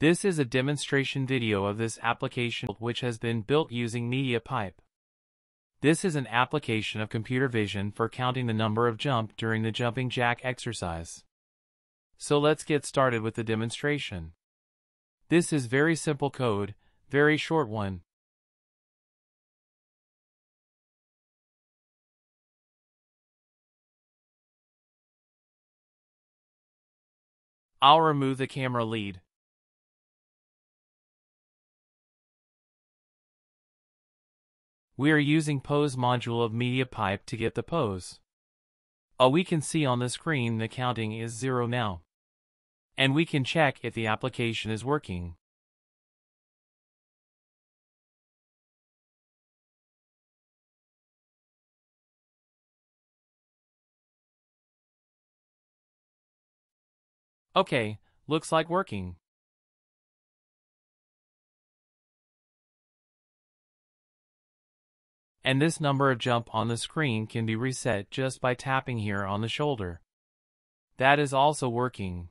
This is a demonstration video of this application which has been built using MediaPipe. This is an application of computer vision for counting the number of jump during the jumping jack exercise. So let's get started with the demonstration. This is very simple code, very short one. I'll remove the camera lead. We are using pose module of MediaPipe to get the pose. All we can see on the screen the counting is zero now. And we can check if the application is working. Okay, looks like working. And this number of jump on the screen can be reset just by tapping here on the shoulder. That is also working.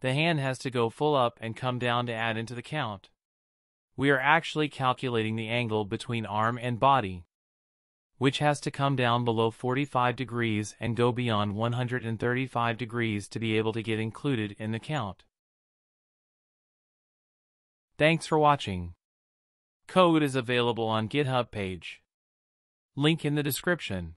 The hand has to go full up and come down to add into the count. We are actually calculating the angle between arm and body which has to come down below 45 degrees and go beyond 135 degrees to be able to get included in the count. Thanks for watching. Code is available on GitHub page. Link in the description.